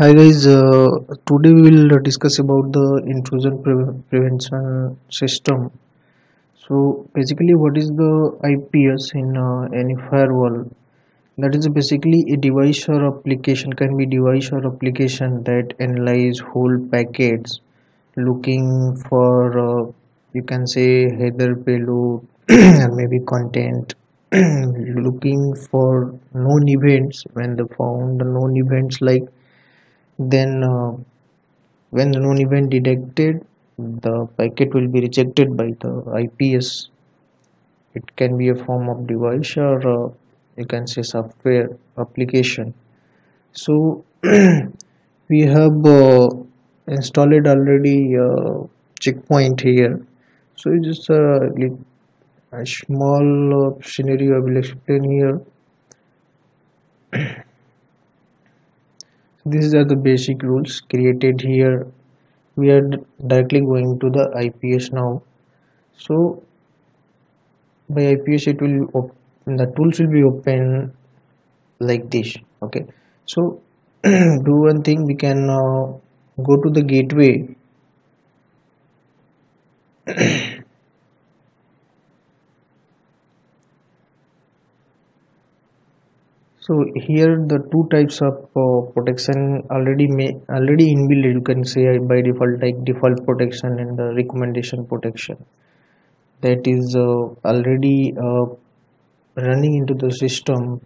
Hi guys, uh, today we will discuss about the intrusion pre prevention system. So basically what is the IPS in uh, any firewall? That is basically a device or application can be device or application that analyze whole packets looking for uh, you can say header payload and maybe content looking for known events when they found known events like then uh, when the known event detected the packet will be rejected by the IPS it can be a form of device or uh, you can say software application. So we have uh, installed already uh, checkpoint here. So just a, a small uh, scenario I will explain here these are the basic rules created here. We are directly going to the IPS now. So by IPS it will the tools will be open like this okay? So do one thing we can uh, go to the gateway so here the two types of uh, protection already may already inbuilt you can say by default like default protection and the recommendation protection. That is uh, already uh, running into the system.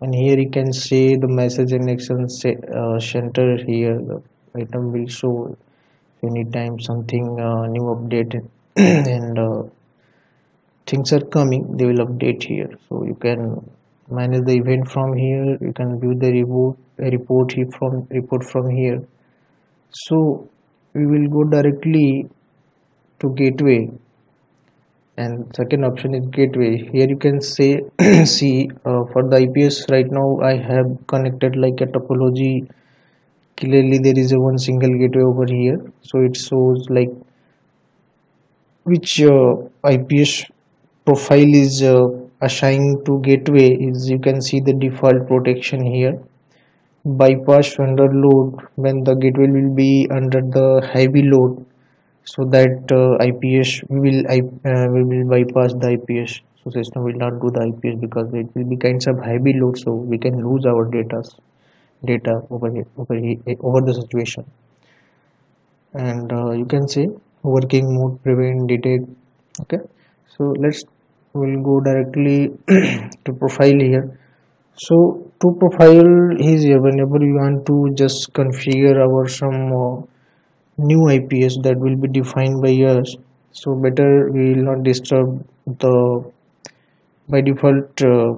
And here you can say the message and action uh, center here the item will show anytime something uh, new update. And uh, things are coming they will update here. So you can manage the event from here you can view the report report from report from here. So we will go directly to gateway. And second option is gateway. Here you can say see uh, for the IPS right now I have connected like a topology. Clearly there is a one single gateway over here. So it shows like which uh, IPS profile is uh, assigned to gateway is you can see the default protection here. Bypass under load when the gateway will be under the heavy load. So that uh, IPS will uh, we will bypass the IPS so system will not do the IPS because it will be kinds of heavy load so we can lose our data data over here over here over the situation. And uh, you can say working mode prevent detect okay? So let's we'll go directly to profile here. So to profile is here whenever you want to just configure our some uh, new IPS that will be defined by us. So better we will not disturb the by default uh,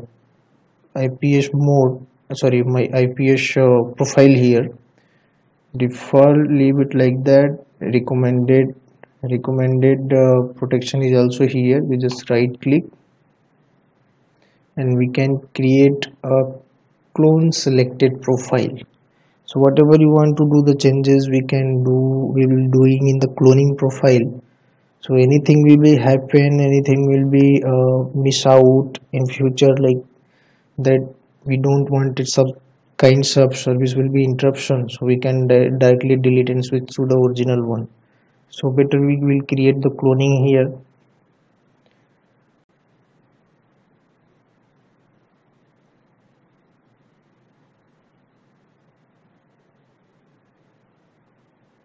IPS mode sorry my IPS uh, profile here. Default leave it like that. Recommended recommended uh, protection is also here. We just right click. And we can create a clone selected profile. So whatever you want to do the changes we can do we will doing in the cloning profile. So anything will be happen anything will be uh, miss out in future like that we don't want it some kinds of service will be interruption. So we can di directly delete and switch to the original one so better we will create the cloning here.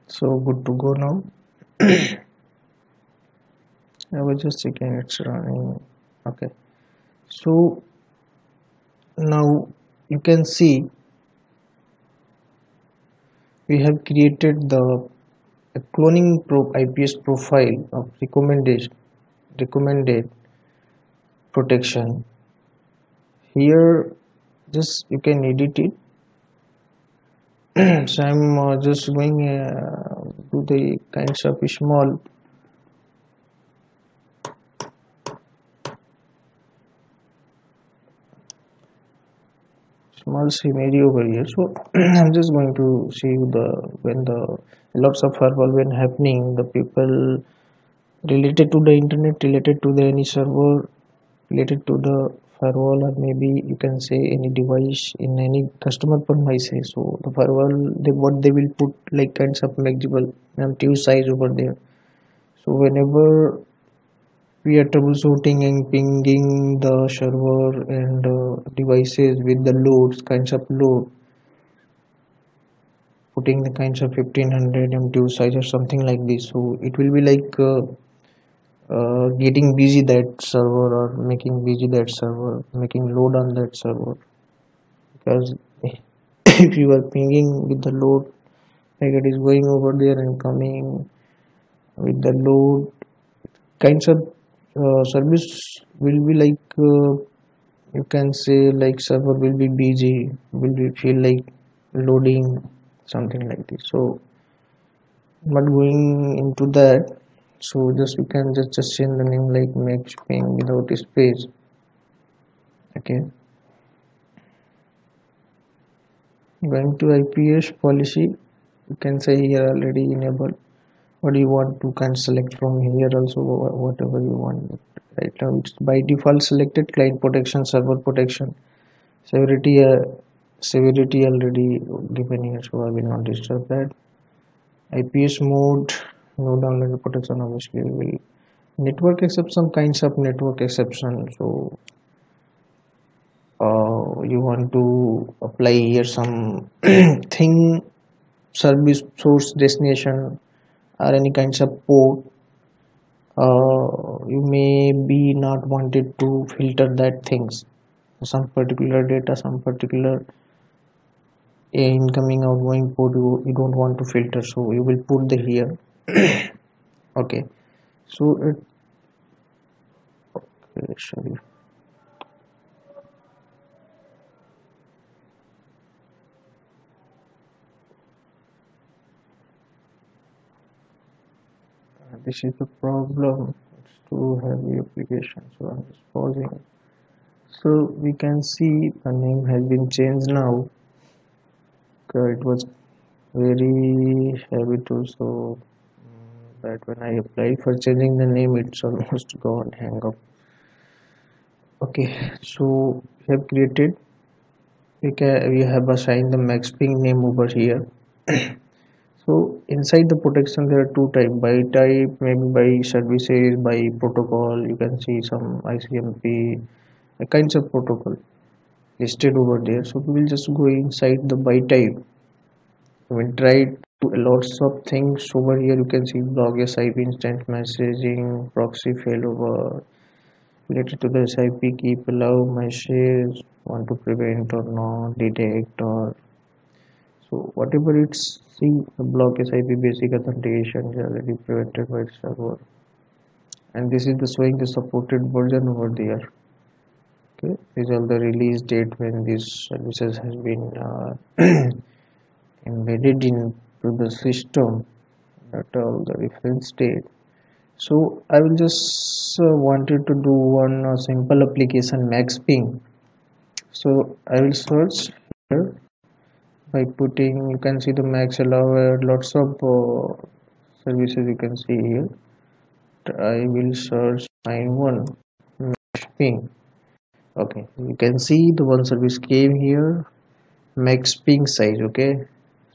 So good to go now. I was just checking it's running. Okay. So now you can see we have created the cloning pro IPS profile of recommended recommended protection. Here just you can edit it. So I'm uh, just going uh, to the kinds of small small scenario over here. So i'm just going to see the when the lots of firewall when happening the people related to the internet related to the any server related to the firewall or maybe you can say any device in any customer premises so the firewall they what they will put like kinds of multiple MTU size over there. So whenever we are troubleshooting and pinging the server and uh, devices with the loads kinds of load. Putting the kinds of 1500 MTU size or something like this. So it will be like uh, uh, getting busy that server or making busy that server making load on that server. Because if you are pinging with the load like it is going over there and coming with the load kinds of uh, service will be like uh, you can say like server will be busy will be feel like loading something like this. So not going into that so just we can just just change the name like make ping without space. Okay. Going to IPS policy you can say here already enable what do you want to can select from here also whatever you want right now? It's by default selected client protection server protection. Severity uh, severity already given here so I will not disturb that. IPS mode no download protection obviously will. Network exception kinds of network exception so uh, you want to apply here some thing service source destination or any kinds of port uh, you may be not wanted to filter that things. Some particular data some particular incoming outgoing port you, you don't want to filter so you will put the here. Okay. So it okay sorry uh, this is the problem. It's too heavy application so i'm just pausing. So we can see the name has been changed now. It was very heavy too so mm, that when I apply for changing the name it's almost gone hang up. Okay so we have created we can we have assigned the max ping name over here. So inside the protection there are two type. By type maybe by services by protocol you can see some ICMP a kinds of protocol listed over there. So we will just go inside the by type. We will try to lots of things over here. You can see blog SIP instant messaging proxy failover related to the SIP keep allow message want to prevent or not detect or so whatever it's see the block SIP basic authentication is already prevented by server. And this is the showing the supported version over there. Okay these are the release date when this services has been uh, embedded into the system at all the reference date so I will just uh, wanted to do one uh, simple application max ping. So I will search here by putting you can see the max allowed lots of uh, services you can see here. I will search find one max ping. Okay you can see the one service came here max ping size okay?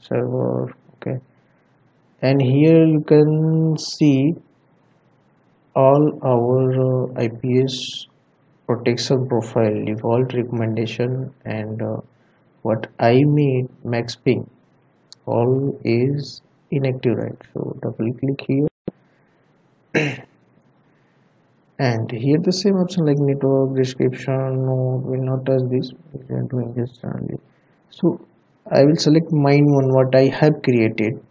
Server okay. And here you can see all our uh, IPS protection profile default recommendation and uh, what I made max ping all is inactive right? So double click here. And here the same option like network description no will not touch this. We are doing this only so I will select mine one what I have created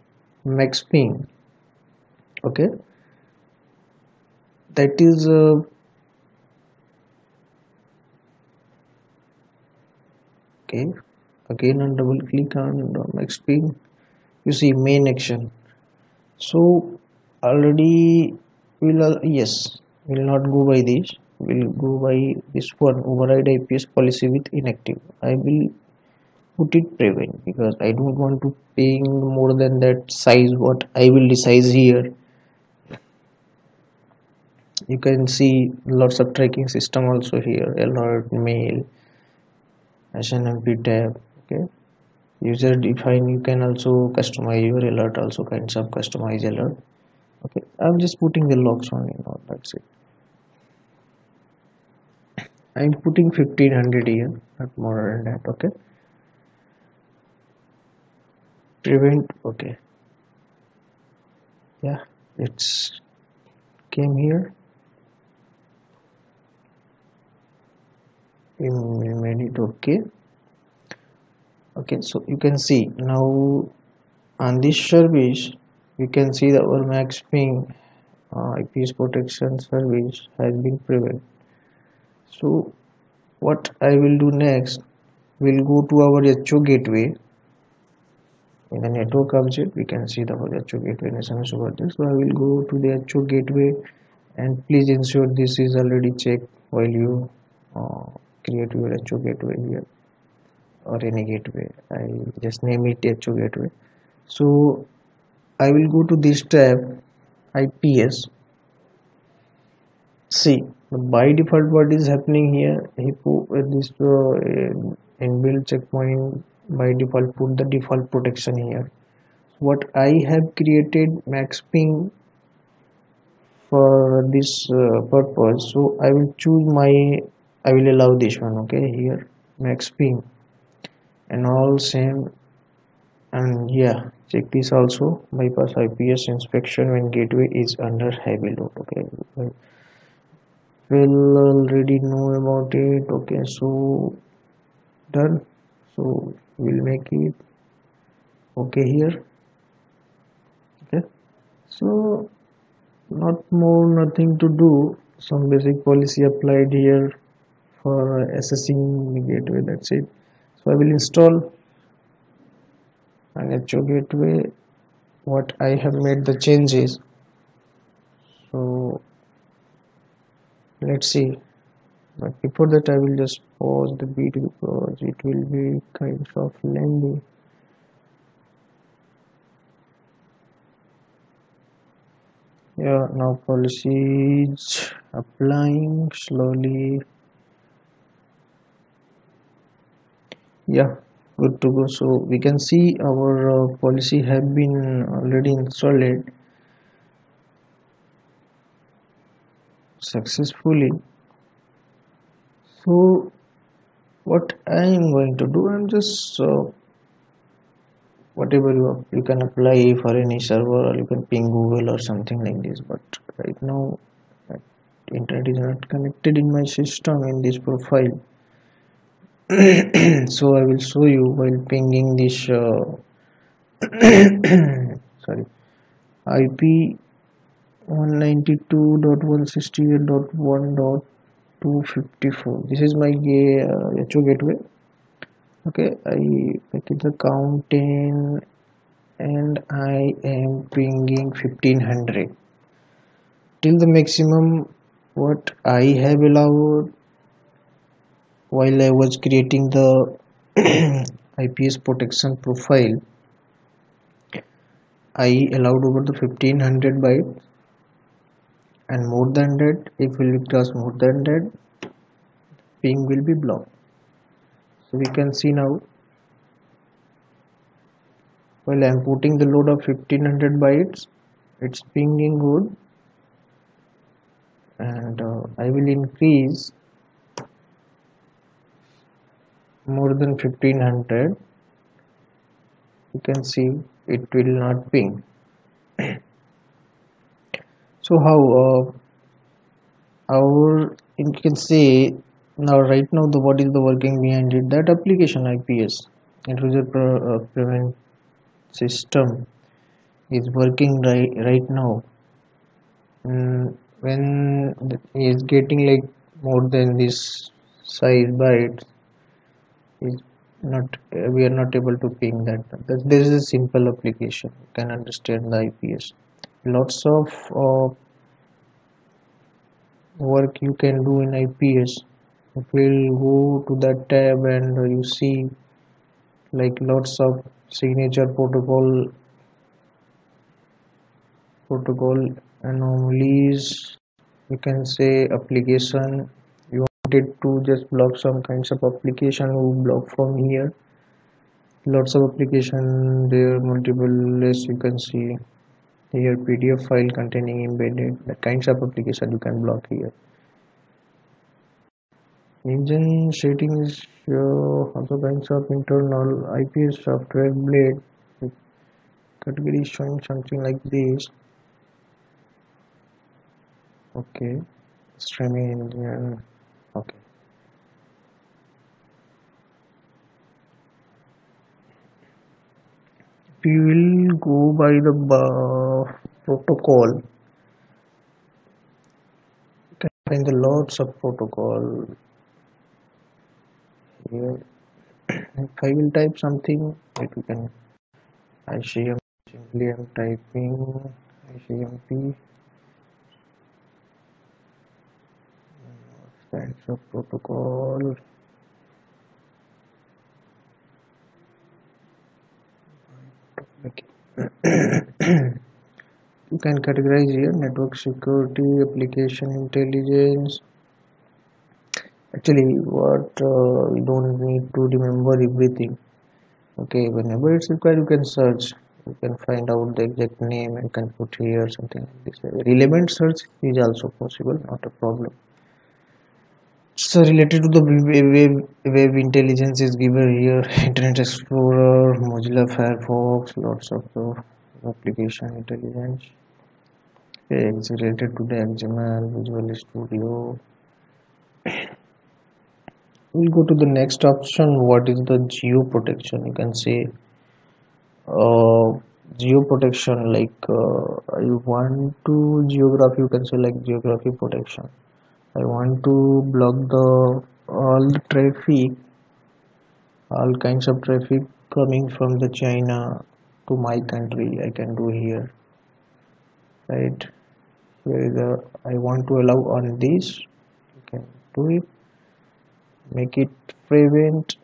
max ping. Okay? That is uh, okay again on double click on next ping you see main action. So already will yes will not go by this. Will go by this one override IPS policy with inactive. I will put it prevent because I don't want to ping more than that size what I will decide here. You can see lots of tracking system also here. Alert mail snmp tab okay. User define you can also customize your alert also kinds of customize alert. Okay. I'm just putting the logs on you know that's it. I'm putting 1500 here not more than that okay. Prevent okay. Yeah it's came here. We made it okay okay so you can see. Now on this service you can see that our max ping uh, IPS protection service has been prevented so what I will do next we'll go to our HO gateway. In the network object we can see the HO gateway SMS over this so I will go to the HO gateway and please ensure this is already checked while you uh, create your HO gateway here or any gateway. I just name it HO gateway. So I will go to this tab IPS see by default what is happening here uh, this uh, inbuilt checkpoint by default put the default protection here. What I have created max ping for this uh, purpose so I will choose my I will allow this one okay here max ping and all same. And yeah check this also. Bypass IPS inspection when gateway is under heavy load. Okay. We'll already know about it. Okay so done. So we'll make it okay here. Okay. So not more nothing to do. Some basic policy applied here for assessing the gateway. That's it so I will install an HO gateway what I have made the changes. So let's see. But before that I will just pause the video because it will be kind of lengthy. Yeah now policies applying slowly yeah good to go. So we can see our uh, policy have been already installed. Successfully. So what I am going to do I'm just uh, whatever you, you can apply for any server or you can ping Google or something like this. But right now internet is not connected in my system in this profile so I will show you while pinging this uh, sorry IP 192.168.1.254 this is my uh, HO gateway. Okay I make it the count 10 and I am pinging 1500 till the maximum what I have allowed while I was creating the IPS protection profile I allowed over the 1500 bytes and more than that if we cross more than that ping will be blocked. So we can see now while I am putting the load of 1500 bytes it's pinging good and uh, I will increase more than 1500 you can see it will not ping so how uh, our you can see now right now the what is the working behind it? That application IPS intrusion pre uh, prevent system is working right right now. Mm, when is getting like more than this size bytes not we are not able to ping that. This is a simple application. You can understand the IPS lots of uh, work you can do in IPS if we'll go to that tab and you see like lots of signature protocol protocol anomalies. You can say application wanted to just block some kinds of application who block from here. Lots of application there multiple lists you can see. Here pdf file containing embedded the kinds of application you can block here. Engine settings uh, show other kinds of internal IPS software blade. Category showing something like this. Okay. Streaming engine okay we will go by the protocol. You can find the lots of protocol here. If I will type something that you can ICM simply I'm typing ICMP kinds of protocol okay. you can categorize here network security application intelligence. Actually what uh, you don't need to remember everything. Okay whenever it's required you can search. You can find out the exact name and can put here something like this. Relevant search is also possible not a problem so related to the web, web intelligence is given here. Internet explorer mozilla firefox lots of the application intelligence. It's related to the xml visual studio. We'll go to the next option. What is the geo protection? You can say uh, geo protection like uh, I want to geography you can say like geography protection I want to block the all the traffic all kinds of traffic coming from the China to my country. I can do here right? Here is a I want to allow on this you can do it. Make it prevent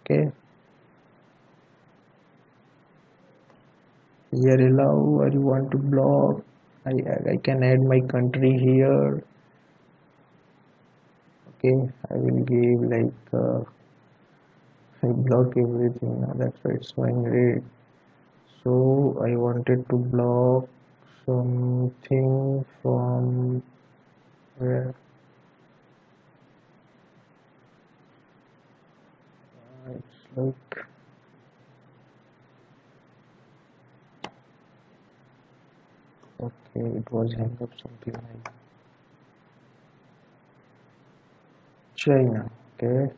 okay? Here allow you want to block. I, I can add my country here okay I will give like uh, I block everything. Now that's why it's showing red. So I wanted to block something from where? It's like okay it was hang up something like China okay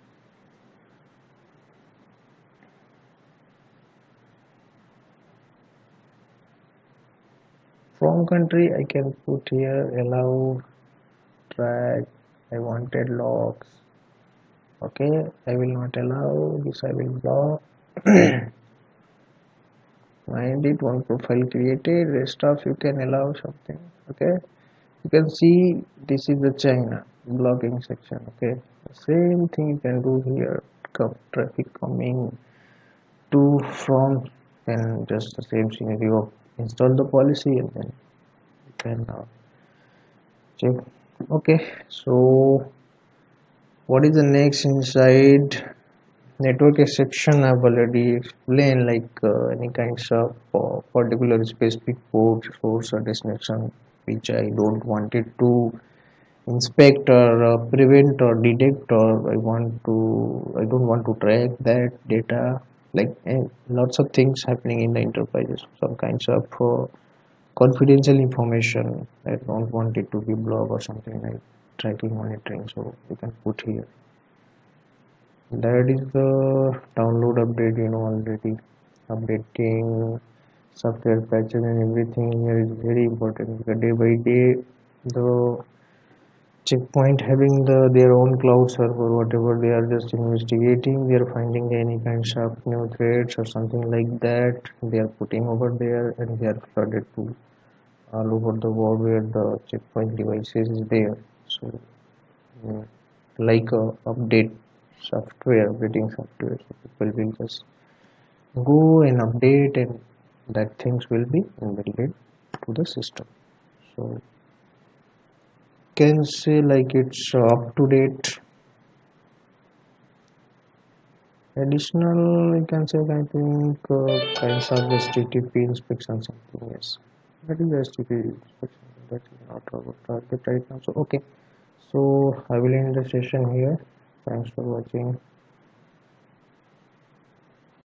from country I can put here allow track I wanted logs okay I will not allow this I will block. Mind it one profile created rest of you can allow something okay you can see this is the China blocking section okay? Same thing you can do here. Come traffic coming to from and just the same scenario. Install the policy and then you can uh, check. Okay so what is the next inside? Network exception I've already explained like uh, any kinds of uh, particular specific port source or destination which I don't want it to inspect or uh, prevent or detect or I want to I don't want to track that data. Like eh, lots of things happening in the enterprises some kinds of uh, confidential information. I don't want it to be blocked or something like tracking monitoring so you can put here. That is the download update you know already. Updating software patches and everything here is very important. Day by day the checkpoint having the their own cloud server whatever they are just investigating they are finding any kinds of new threats or something like that. They are putting over there and they are flooded to all over the world where the checkpoint devices is there. So yeah, like a update software updating software. So people will just go and update and that things will be embedded to the system. So can say like it's up to date. Additional you can say I think uh, kinds of HTTP inspection something yes that is HTTP inspection that is not our target right now. So okay. So I will end the session here. Thanks for watching